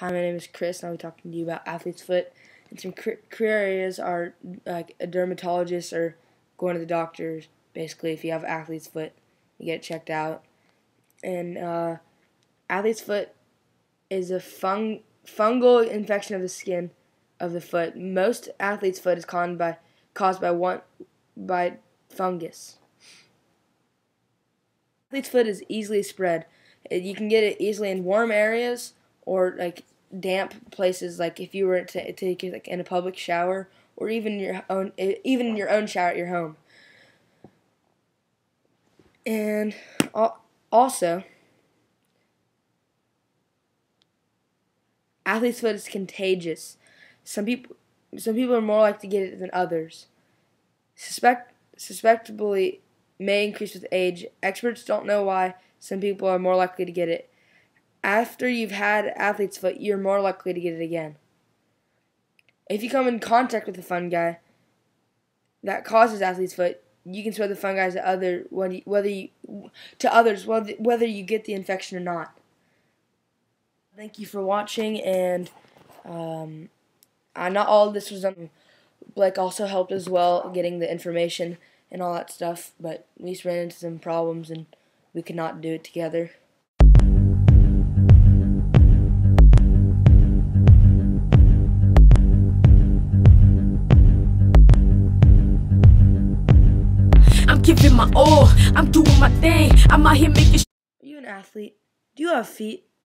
Hi, my name is Chris, and I'll be talking to you about athlete's foot. And some career areas are like a dermatologist or going to the doctor. Basically, if you have athlete's foot, you get checked out. And uh, athlete's foot is a fung fungal infection of the skin of the foot. Most athlete's foot is caused by caused by one by fungus. Athlete's foot is easily spread. You can get it easily in warm areas or like damp places like if you were to take it like in a public shower or even your own even in your own shower at your home. And also athlete's foot is contagious. Some people some people are more likely to get it than others. Suspect suspectably may increase with age. Experts don't know why some people are more likely to get it after you've had athlete's foot, you're more likely to get it again. If you come in contact with a fungi that causes athlete's foot, you can spread the fungi to other whether you to others whether you get the infection or not. Thank you for watching, and um, not all this was done. Blake also helped as well, getting the information and all that stuff, but we just ran into some problems and we could not do it together. Giving my all. I'm doing my thing. I'm out here making. Are you an athlete? Do you have feet?